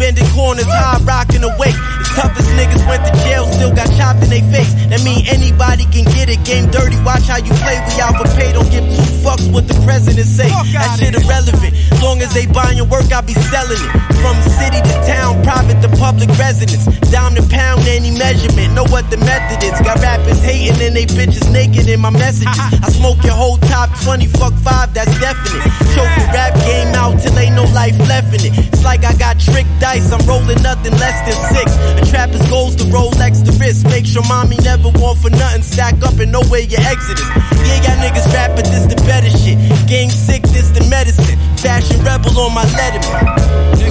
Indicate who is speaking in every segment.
Speaker 1: bending corners, high rocking awake. The toughest niggas went to jail, still got chopped in their face. That mean anybody can get it. Game dirty, watch how you play. We out for pay, don't give two fucks what the president say. That shit irrelevant. As long as they buying your work, I be selling it. From city to town, private to public residence. Down to pound, any measurement. Know what the method is. Got rappers hating and they bitches naked in my messages. I smoke your whole top 20, fuck five, that's definite. Choke the rap game out till ain't no life left in it. It's like I got trick dice, I'm rolling nothing less than six. A trapper's goals to Rolex the wrist. Make sure mommy never want for nothing. Stack up and know where your exit is. Yeah, y'all niggas rap, but this the better shit. Gang sick, this the medicine. Fashion rebel on my letterman.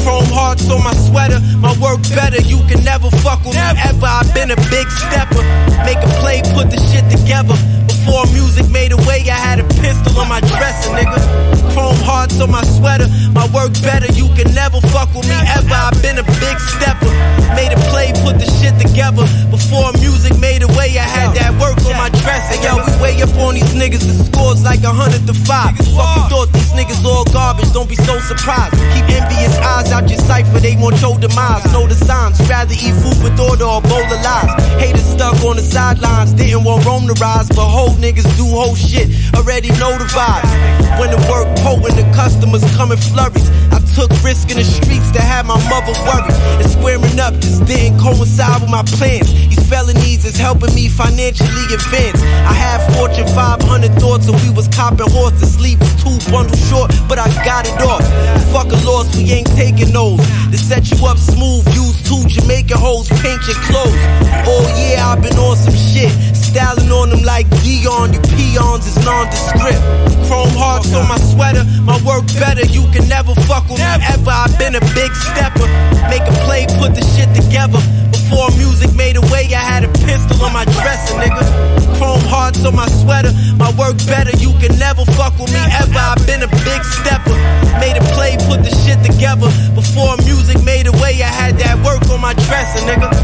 Speaker 1: Chrome hearts on my sweater. My work better, you can never fuck with me ever. I've been a big stepper. Make a play, put the shit together. Before music made a way, I had a pistol on my. On my sweater. My work better, you can never fuck with me ever. I've been a big stepper. Made a play, put the shit together. Before music made a way, I had that work on my dresser. Yo, we way up on these niggas. The scores like a hundred to five. Fucking thought these niggas all garbage. Don't be so surprised. Keep envious eyes out your cipher. They want your demise. Rather eat food with order or bowl of lies. Haters stuck on the sidelines. Didn't want Rome to rise, but whole niggas do whole shit. Already notified. When the work potent, the customers come in flurries. I took risk in the streets to have my mother worried. And squaring up just didn't coincide with my plans. These felonies is helping me financially advance. I had Fortune 500 thoughts and we was copping horses. Sleep was two bundles short, but I got it off. Fuck a loss, we ain't taking those. To set you up smooth, hoes, paint your clothes. Oh yeah, I've been on some shit. Styling on them like Deion, you peons is nondescript. Chrome hearts on my sweater, my work better. You can never fuck with me ever. I've been a big stepper. Make a play, put the shit together. Before music made a way, my dresser, nigga.